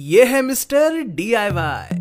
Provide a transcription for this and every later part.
ये है mister D आई खुद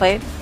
played.